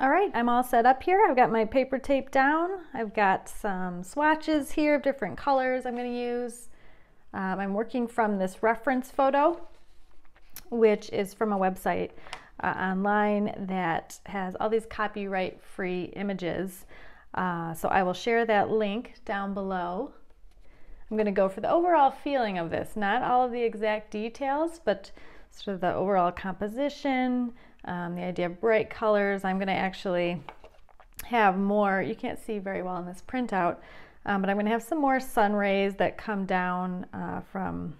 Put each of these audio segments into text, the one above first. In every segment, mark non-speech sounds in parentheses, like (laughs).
All right, I'm all set up here. I've got my paper tape down. I've got some swatches here of different colors I'm going to use. Um, I'm working from this reference photo, which is from a website uh, online that has all these copyright free images. Uh, so I will share that link down below. I'm going to go for the overall feeling of this, not all of the exact details, but sort of the overall composition, um, the idea of bright colors. I'm going to actually have more, you can't see very well in this printout, um, but I'm going to have some more sun rays that come down uh, from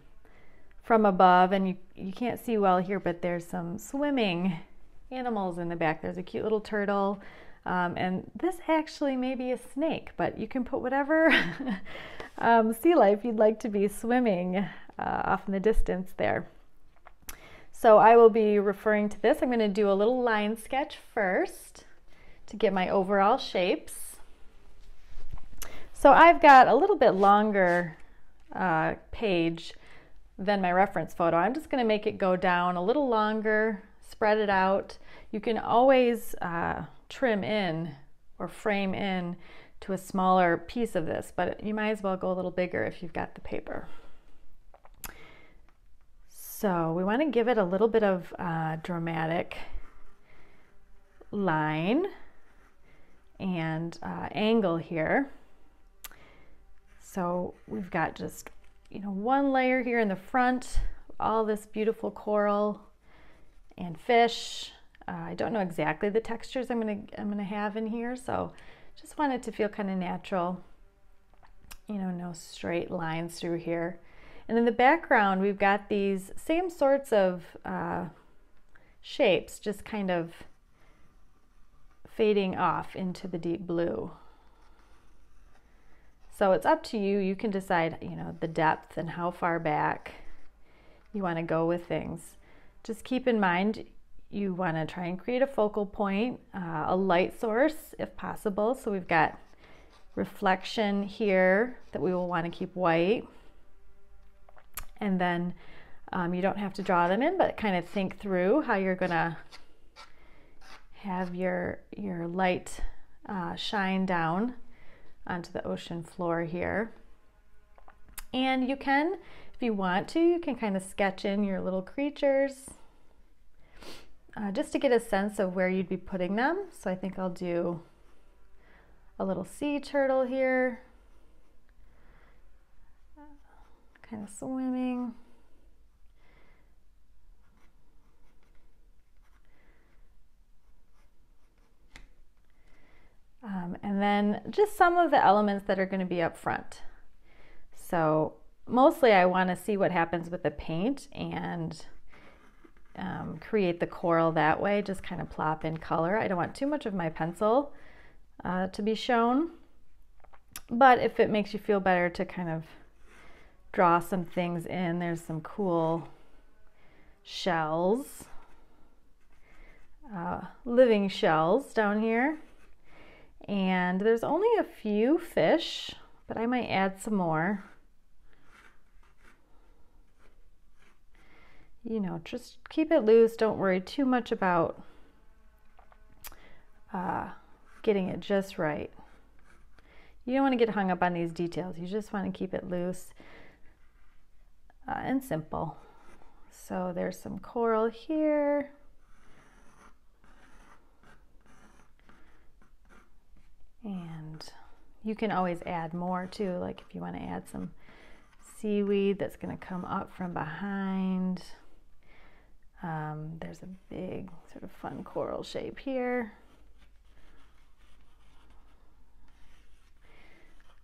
from above and you, you can't see well here, but there's some swimming animals in the back. There's a cute little turtle. Um, and this actually may be a snake, but you can put whatever (laughs) um, sea life you'd like to be swimming uh, off in the distance there. So I will be referring to this. I'm going to do a little line sketch first to get my overall shapes. So I've got a little bit longer uh, page than my reference photo. I'm just going to make it go down a little longer, spread it out. You can always uh, trim in or frame in to a smaller piece of this, but you might as well go a little bigger if you've got the paper. So we want to give it a little bit of uh, dramatic line and uh, angle here. So we've got just you know, one layer here in the front, all this beautiful coral and fish. Uh, I don't know exactly the textures I'm gonna I'm gonna have in here, so just want it to feel kind of natural. You know, no straight lines through here. And in the background, we've got these same sorts of uh, shapes, just kind of fading off into the deep blue. So it's up to you. You can decide, you know, the depth and how far back you want to go with things. Just keep in mind you want to try and create a focal point, uh, a light source if possible. So we've got reflection here that we will want to keep white. And then um, you don't have to draw them in, but kind of think through how you're to have your, your light uh, shine down onto the ocean floor here. And you can, if you want to, you can kind of sketch in your little creatures uh, just to get a sense of where you'd be putting them. So I think I'll do a little sea turtle here, kind of swimming. Um, and then just some of the elements that are going to be up front. So mostly I want to see what happens with the paint and um, create the coral that way, just kind of plop in color. I don't want too much of my pencil uh, to be shown, but if it makes you feel better to kind of draw some things in, there's some cool shells, uh, living shells down here. And there's only a few fish, but I might add some more. You know, just keep it loose. Don't worry too much about uh, getting it just right. You don't want to get hung up on these details. You just want to keep it loose uh, and simple. So there's some coral here. And you can always add more too, like if you want to add some seaweed that's going to come up from behind. Um, there's a big sort of fun coral shape here.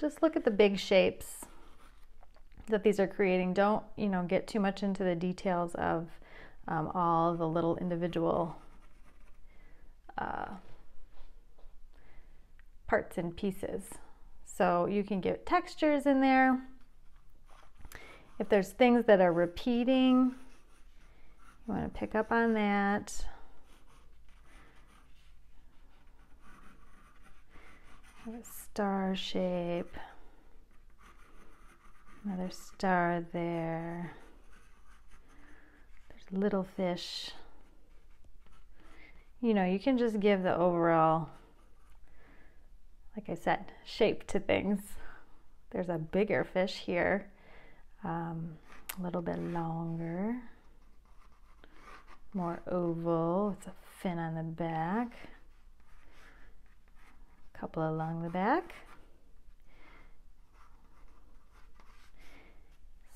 Just look at the big shapes that these are creating. Don't, you know, get too much into the details of um, all the little individual uh, parts and pieces. So you can get textures in there. If there's things that are repeating, you want to pick up on that. a star shape. Another star there. There's little fish. you know, you can just give the overall, like I said, shape to things. There's a bigger fish here, um, a little bit longer, more oval. It's a fin on the back, a couple along the back.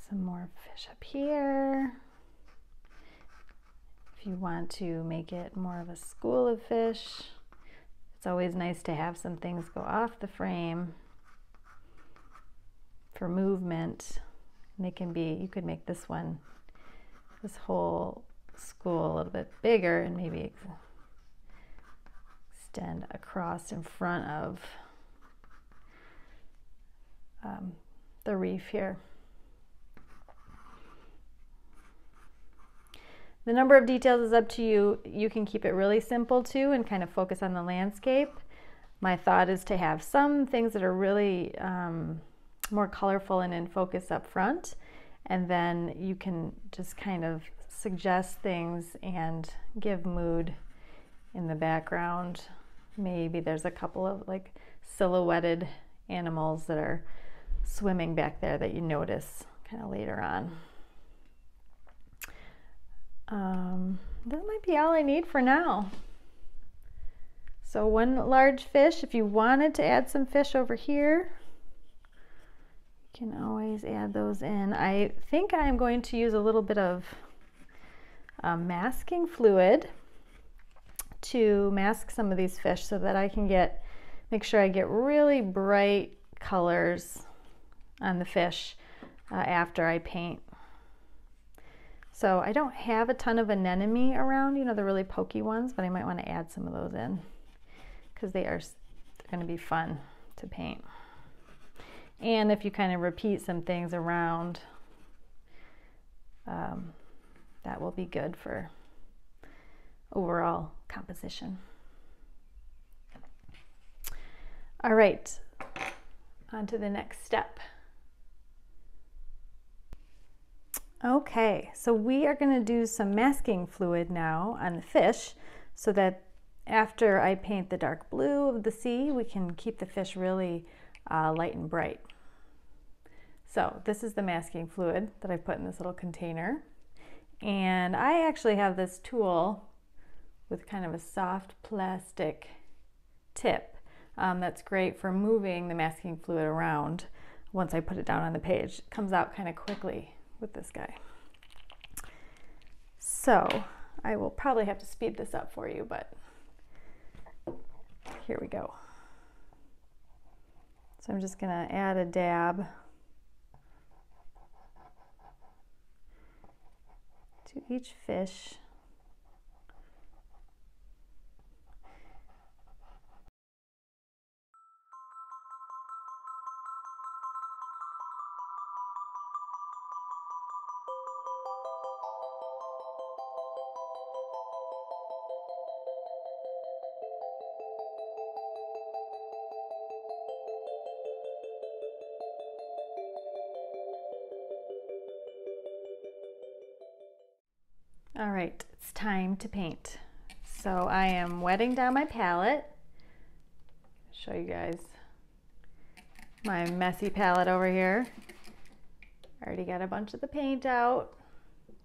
Some more fish up here. If you want to make it more of a school of fish, it's always nice to have some things go off the frame for movement. And they can be, you could make this one, this whole school a little bit bigger and maybe extend across in front of um, the reef here. The number of details is up to you. You can keep it really simple too and kind of focus on the landscape. My thought is to have some things that are really um, more colorful and in focus up front. And then you can just kind of suggest things and give mood in the background. Maybe there's a couple of like silhouetted animals that are swimming back there that you notice kind of later on. Um, that might be all I need for now. So one large fish, if you wanted to add some fish over here, you can always add those in. I think I'm going to use a little bit of um, masking fluid to mask some of these fish so that I can get, make sure I get really bright colors on the fish uh, after I paint. So I don't have a ton of anemone around, you know, the really pokey ones, but I might want to add some of those in because they are going to be fun to paint. And if you kind of repeat some things around, um, that will be good for overall composition. All right, on to the next step. Okay, so we are going to do some masking fluid now on the fish so that after I paint the dark blue of the sea, we can keep the fish really uh, light and bright. So this is the masking fluid that I put in this little container. And I actually have this tool with kind of a soft plastic tip um, that's great for moving the masking fluid around once I put it down on the page. It comes out kind of quickly with this guy. So I will probably have to speed this up for you, but here we go. So I'm just going to add a dab to each fish. To paint. So I am wetting down my palette. Show you guys my messy palette over here. Already got a bunch of the paint out.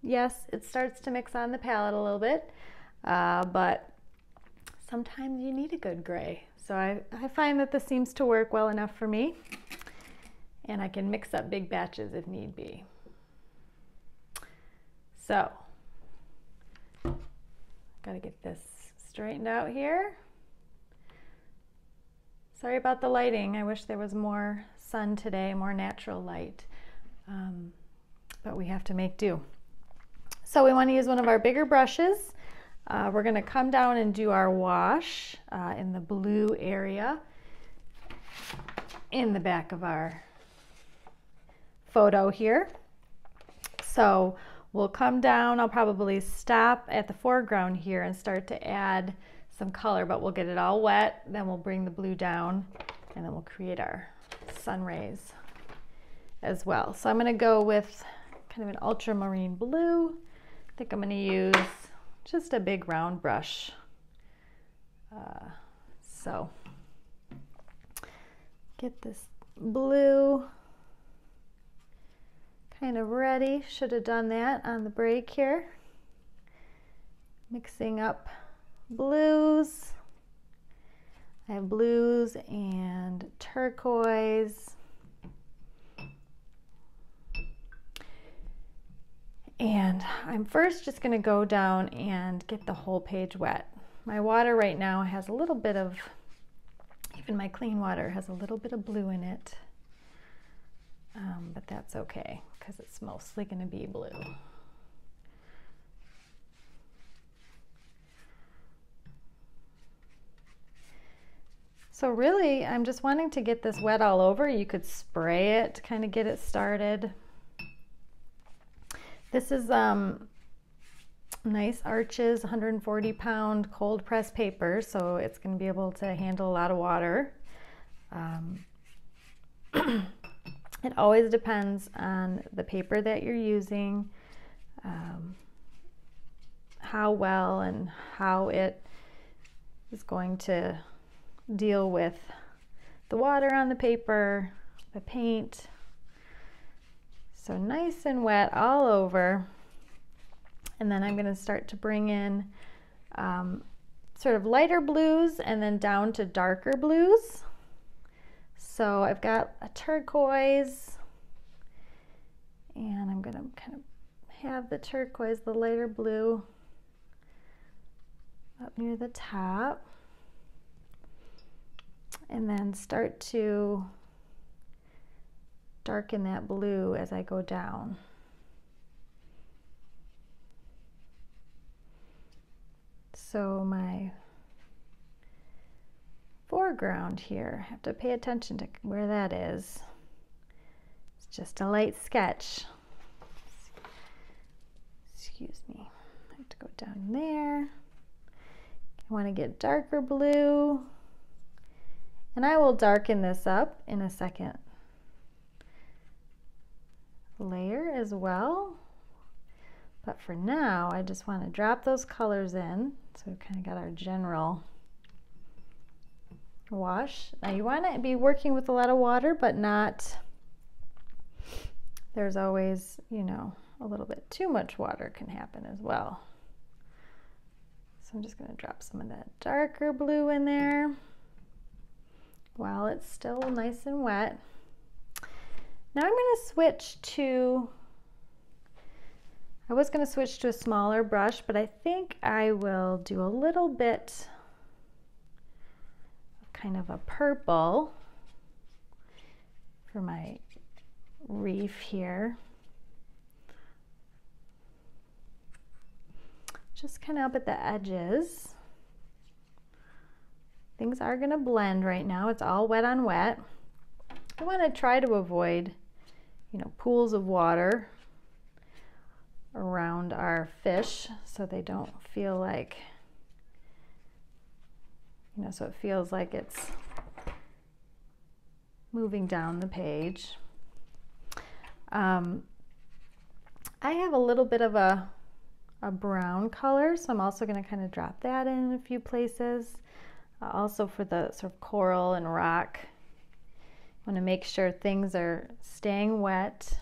Yes, it starts to mix on the palette a little bit, uh, but sometimes you need a good gray. So I, I find that this seems to work well enough for me and I can mix up big batches if need be. So Got to get this straightened out here. Sorry about the lighting. I wish there was more sun today, more natural light. Um, but we have to make do. So we want to use one of our bigger brushes. Uh, we're going to come down and do our wash uh, in the blue area in the back of our photo here. So We'll come down, I'll probably stop at the foreground here and start to add some color, but we'll get it all wet, then we'll bring the blue down, and then we'll create our sun rays as well. So I'm gonna go with kind of an ultramarine blue. I think I'm gonna use just a big round brush uh, So get this blue kind of ready. Should have done that on the break here. Mixing up blues. I have blues and turquoise. And I'm first just gonna go down and get the whole page wet. My water right now has a little bit of, even my clean water has a little bit of blue in it. Um, but that's okay because it's mostly gonna be blue. So really, I'm just wanting to get this wet all over. You could spray it to kind of get it started. This is um, nice arches, 140 pound cold press paper, so it's going to be able to handle a lot of water. Um, (clears throat) it always depends on the paper that you're using, um, how well and how it is going to deal with the water on the paper, the paint, so nice and wet all over. And then I'm going to start to bring in um, sort of lighter blues and then down to darker blues. So I've got a turquoise and I'm going to kind of have the turquoise, the lighter blue up near the top and then start to darken that blue as I go down. So my foreground here, I have to pay attention to where that is. It's just a light sketch. Excuse me. I have to go down there. I want to get darker blue. And I will darken this up in a second layer as well. But for now, I just want to drop those colors in. So we've kind of got our general wash. Now you want to be working with a lot of water, but not, there's always, you know, a little bit too much water can happen as well. So I'm just going to drop some of that darker blue in there while it's still nice and wet. Now I'm going to switch to, I was going to switch to a smaller brush, but I think I will do a little bit kind of a purple for my reef here. Just kind of up at the edges. Things are going to blend right now. It's all wet on wet. I want to try to avoid you know, pools of water around our fish so they don't feel like, you know, so it feels like it's moving down the page. Um, I have a little bit of a, a brown color, so I'm also going to kind of drop that in a few places. Uh, also for the sort of coral and rock I want to make sure things are staying wet.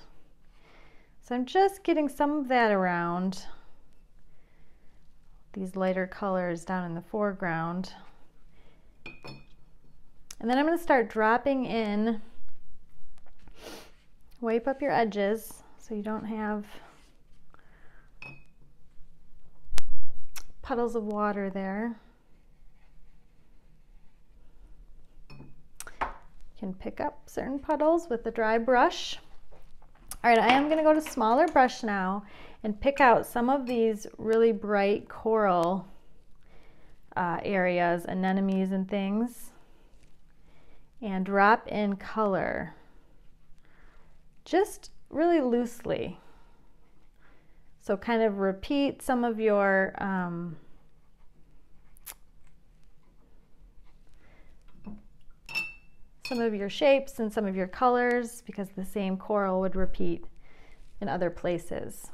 So I'm just getting some of that around these lighter colors down in the foreground. And then I'm going to start dropping in, wipe up your edges so you don't have puddles of water there. You can pick up certain puddles with the dry brush. All right, I am gonna go to smaller brush now and pick out some of these really bright coral uh, areas, anemones and things, and drop in color, just really loosely. So kind of repeat some of your um, some of your shapes and some of your colors because the same coral would repeat in other places.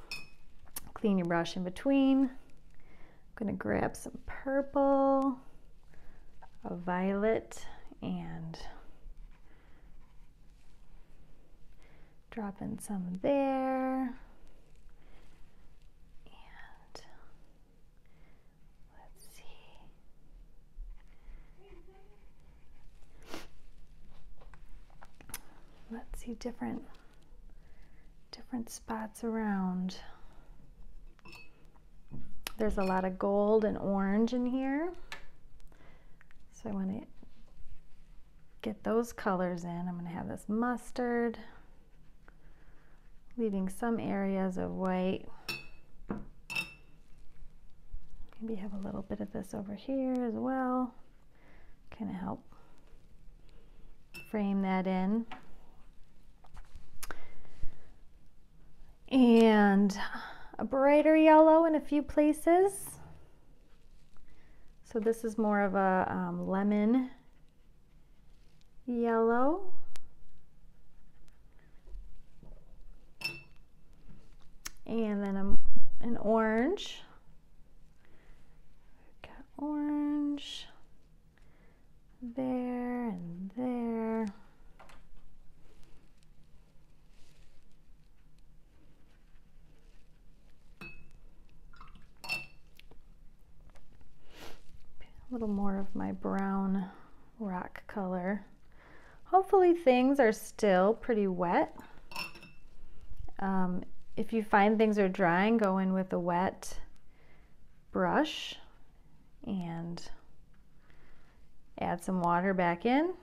Clean your brush in between. I'm gonna grab some purple a violet and drop in some there. And let's see. Let's see different different spots around. There's a lot of gold and orange in here. So I want to get those colors in. I'm going to have this mustard, leaving some areas of white. Maybe have a little bit of this over here as well. Kind of help frame that in. And a brighter yellow in a few places. So this is more of a um, lemon yellow. And then a, an orange. Got orange there and there. A little more of my brown rock color. Hopefully things are still pretty wet. Um, if you find things are drying, go in with a wet brush and add some water back in.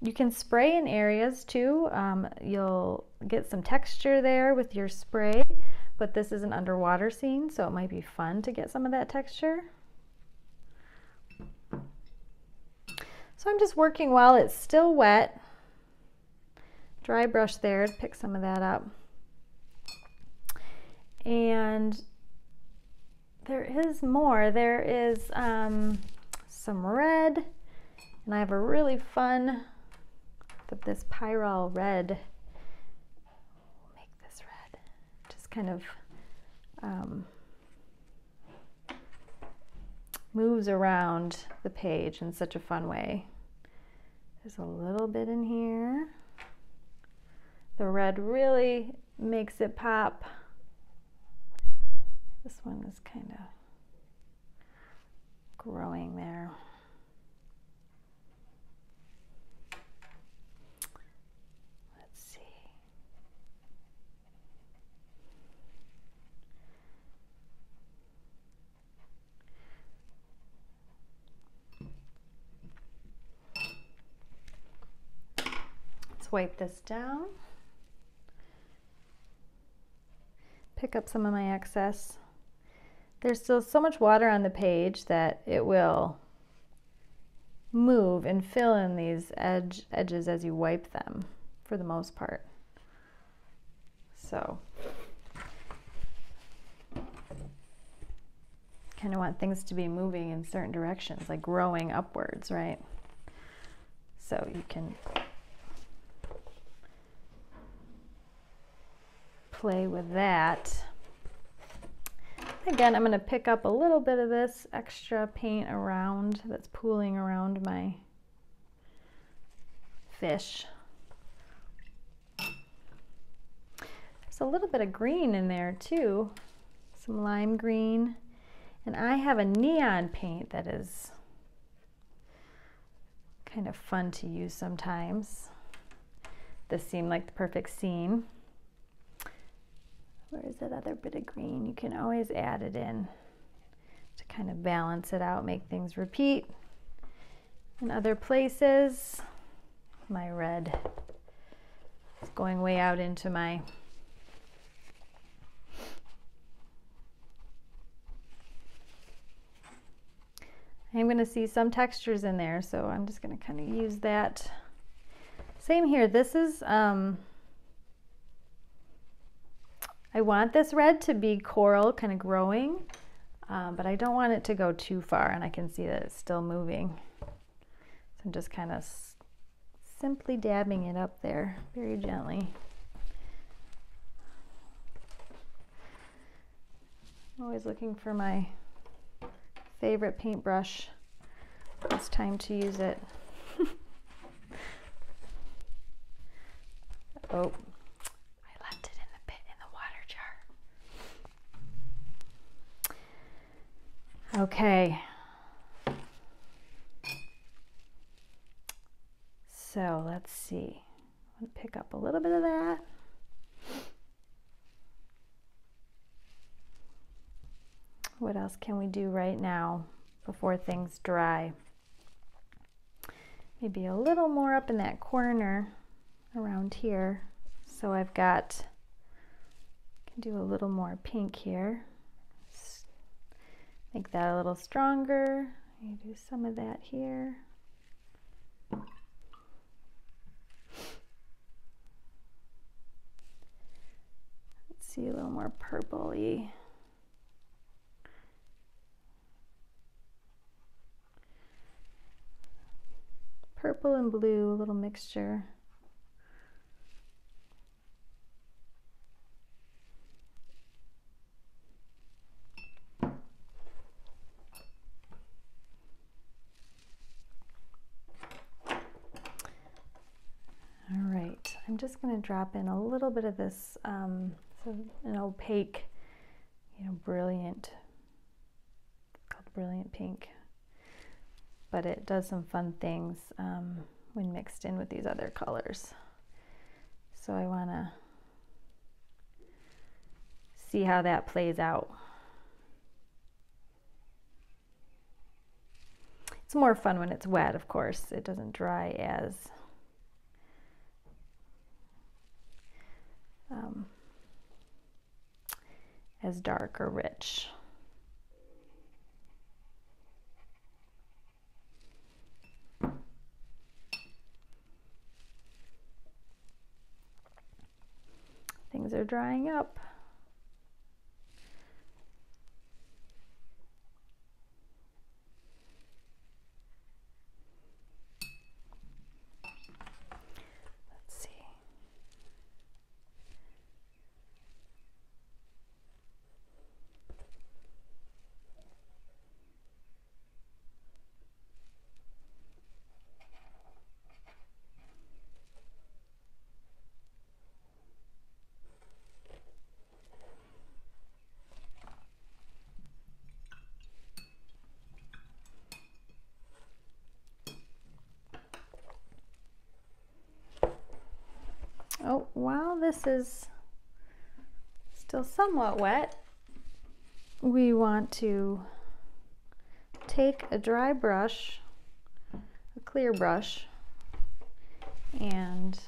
You can spray in areas too. Um, you'll get some texture there with your spray but this is an underwater scene, so it might be fun to get some of that texture. So I'm just working while it's still wet. Dry brush there to pick some of that up. And there is more. There is um, some red, and I have a really fun, this Pyrrol red kind of um, moves around the page in such a fun way. There's a little bit in here. The red really makes it pop. This one is kind of growing there. Wipe this down. Pick up some of my excess. There's still so much water on the page that it will move and fill in these edge edges as you wipe them for the most part. So kind of want things to be moving in certain directions, like growing upwards, right? So you can play with that. Again, I'm going to pick up a little bit of this extra paint around that's pooling around my fish. There's a little bit of green in there too, some lime green. And I have a neon paint that is kind of fun to use sometimes. This seemed like the perfect scene. Where's that other bit of green? You can always add it in to kind of balance it out, make things repeat. In other places, my red is going way out into my I'm going to see some textures in there, so I'm just going to kind of use that. Same here. This is um, I want this red to be coral, kind of growing, um, but I don't want it to go too far and I can see that it's still moving. So I'm just kind of simply dabbing it up there very gently. I'm always looking for my favorite paintbrush. It's time to use it. (laughs) oh, I left it in the pit in the water jar. Okay. So let's see. I'm going to pick up a little bit of that. What else can we do right now before things dry? Maybe a little more up in that corner around here. So I've got, can do a little more pink here. Make that a little stronger. You do some of that here. Let's see a little more purpley. purple and blue, a little mixture. All right, I'm just going to drop in a little bit of this, um, an opaque, you know, brilliant, called brilliant pink but it does some fun things um, when mixed in with these other colors. So I want to see how that plays out. It's more fun when it's wet, of course. It doesn't dry as um, as dark or rich. Things are drying up. Oh, while is still somewhat wet, we want to take a dry brush, a clear brush, and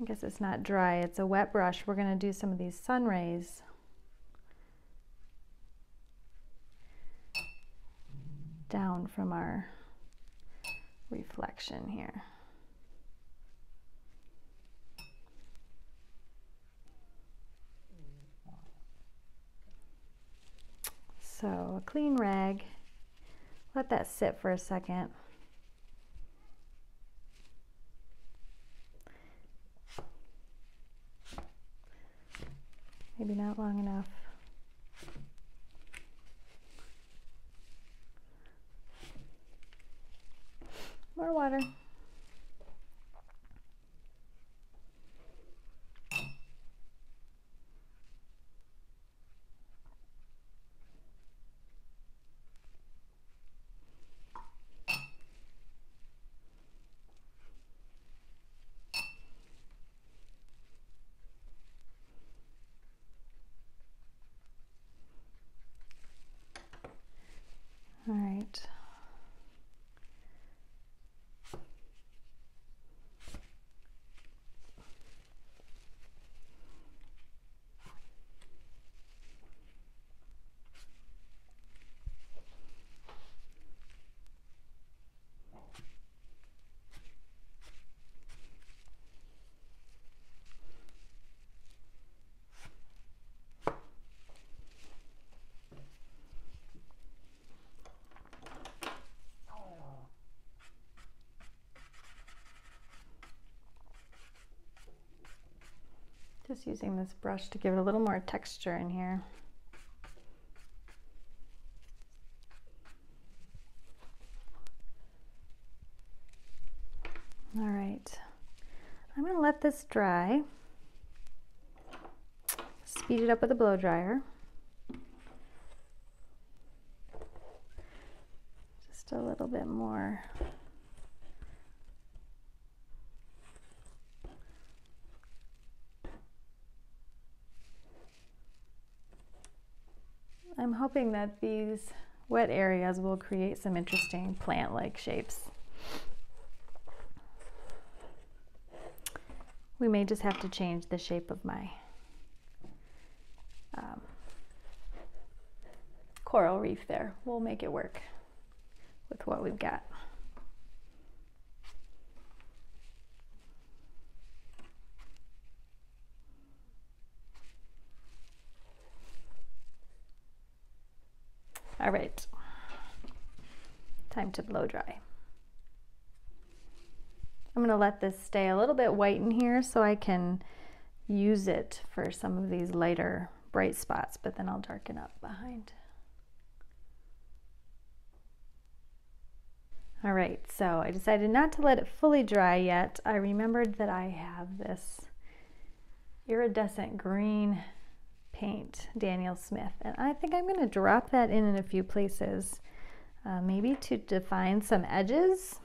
I guess it's not dry, it's a wet brush. We're going to do some of these sun rays. down from our reflection here. So a clean rag, let that sit for a second. Maybe not long enough. More water. All right. Just using this brush to give it a little more texture in here. All right, I'm gonna let this dry. Speed it up with a blow dryer. Just a little bit more. I'm hoping that these wet areas will create some interesting plant-like shapes. We may just have to change the shape of my um, coral reef there. We'll make it work with what we've got. All right, time to blow dry. I'm gonna let this stay a little bit white in here so I can use it for some of these lighter bright spots, but then I'll darken up behind. All right, so I decided not to let it fully dry yet. I remembered that I have this iridescent green paint, Daniel Smith, and I think I'm gonna drop that in in a few places, uh, maybe to define some edges,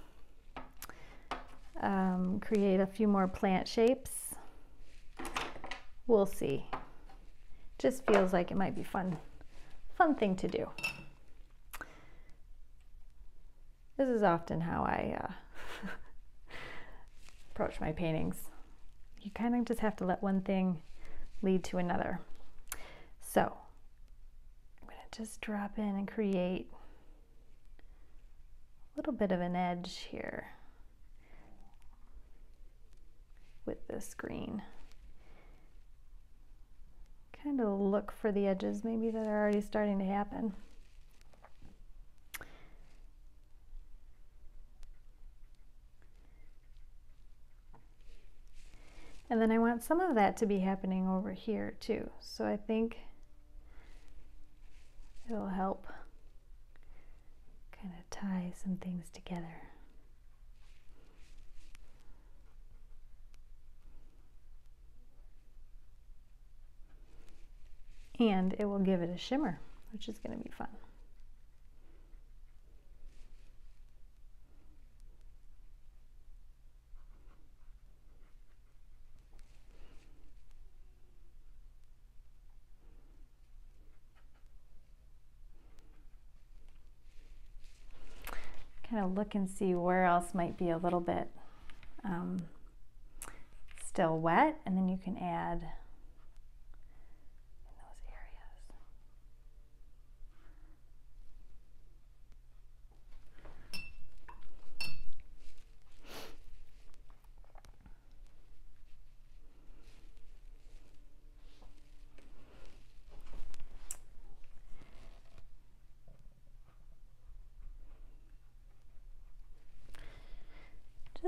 um, create a few more plant shapes. We'll see. Just feels like it might be fun, fun thing to do. This is often how I uh, (laughs) approach my paintings. You kind of just have to let one thing lead to another. So I'm going to just drop in and create a little bit of an edge here with this green. Kind of look for the edges maybe that are already starting to happen. And then I want some of that to be happening over here too. So I think it'll help kind of tie some things together. And it will give it a shimmer, which is going to be fun. Look and see where else might be a little bit um, still wet and then you can add in those areas.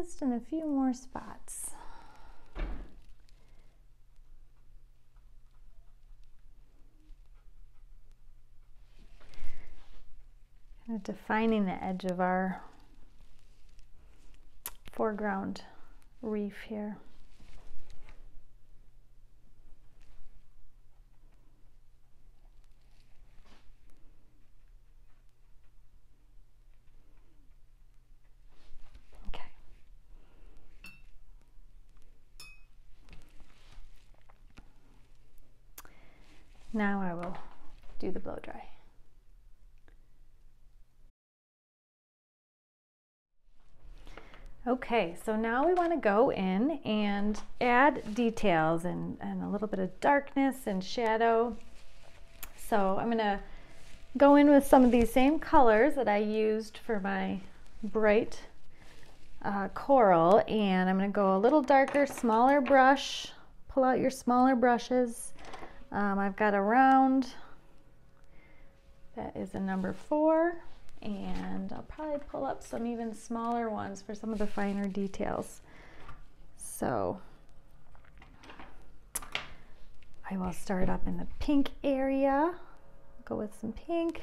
Just in a few more spots. Kind of defining the edge of our foreground reef here. Now I will do the blow dry. Okay, so now we want to go in and add details and, and a little bit of darkness and shadow. So I'm going to go in with some of these same colors that I used for my bright uh, coral and I'm going to go a little darker, smaller brush. Pull out your smaller brushes um, I've got a round that is a number four and I'll probably pull up some even smaller ones for some of the finer details. So I will start up in the pink area. Go with some pink.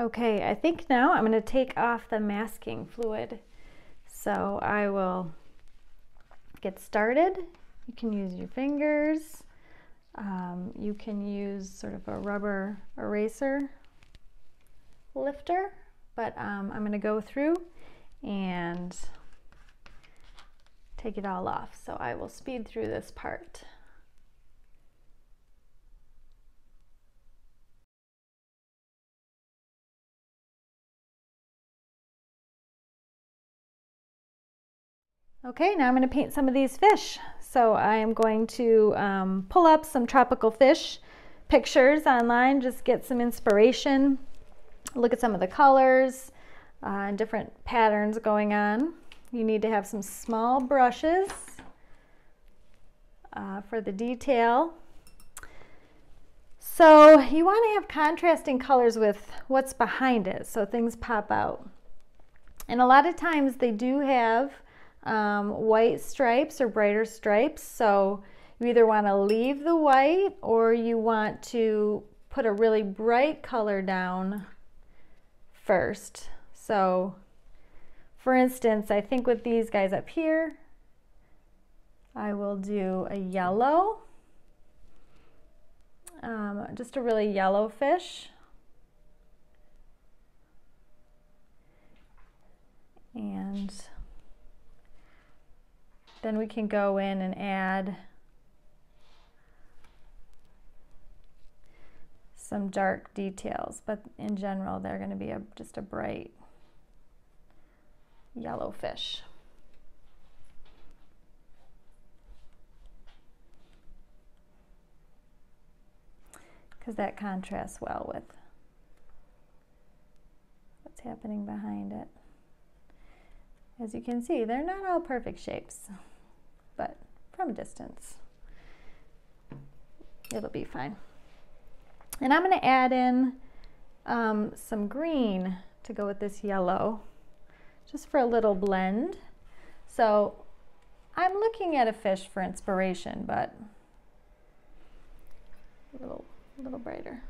Okay, I think now I'm going to take off the masking fluid. So I will get started. You can use your fingers. Um, you can use sort of a rubber eraser lifter, but um, I'm going to go through and take it all off. So I will speed through this part. Okay, now I'm going to paint some of these fish. So I am going to um, pull up some tropical fish pictures online, just get some inspiration, look at some of the colors uh, and different patterns going on. You need to have some small brushes uh, for the detail. So you want to have contrasting colors with what's behind it so things pop out. And a lot of times they do have um, white stripes or brighter stripes. So you either want to leave the white or you want to put a really bright color down first. So for instance, I think with these guys up here, I will do a yellow, um, just a really yellow fish. And then we can go in and add some dark details, but in general, they're going to be a, just a bright yellow fish. Because that contrasts well with what's happening behind it. As you can see, they're not all perfect shapes, but from a distance, it'll be fine. And I'm going to add in um, some green to go with this yellow, just for a little blend. So I'm looking at a fish for inspiration, but a little, a little brighter.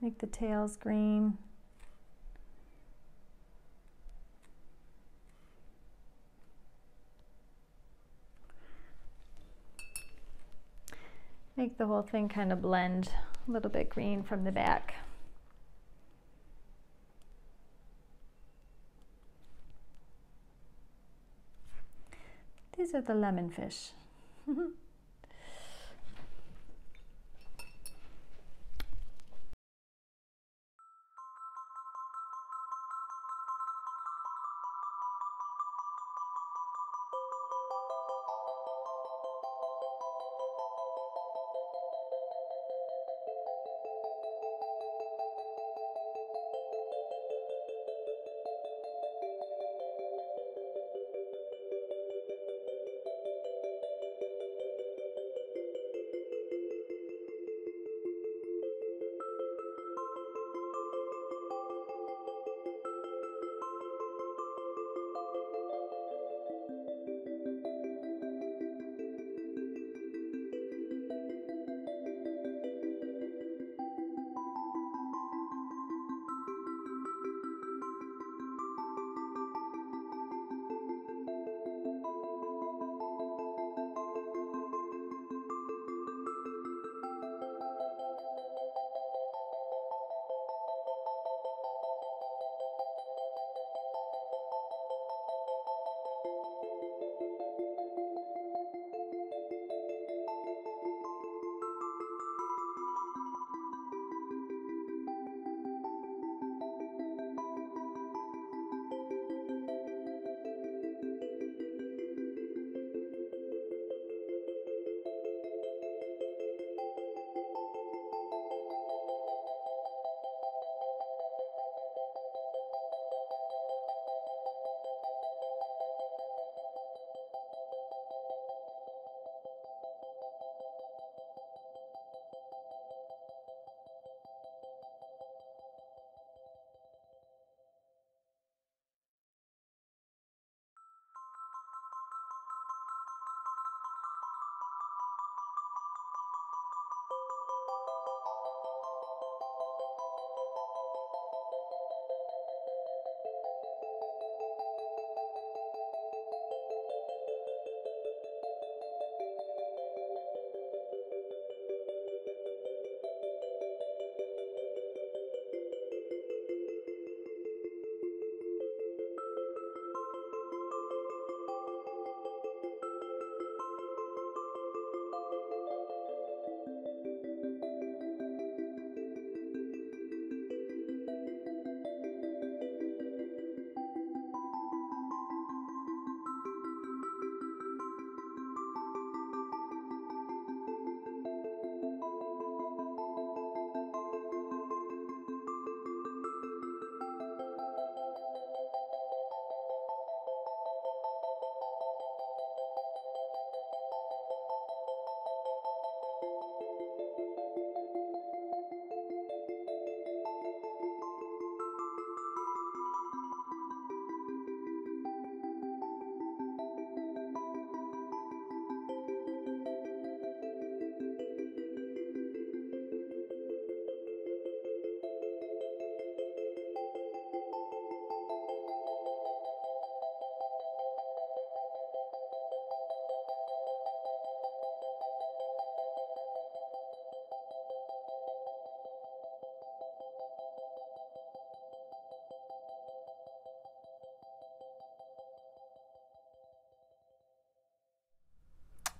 Make the tails green. Make the whole thing kind of blend a little bit green from the back. These are the lemon fish. (laughs)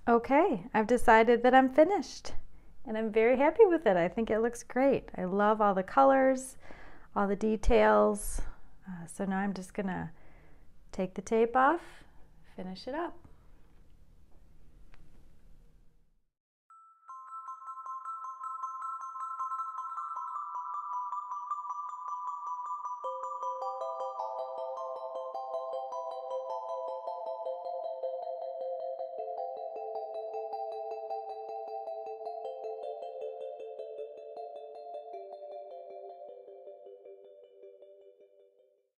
Okay, I've decided that I'm finished and I'm very happy with it. I think it looks great. I love all the colors, all the details. Uh, so now I'm just gonna take the tape off, finish it up.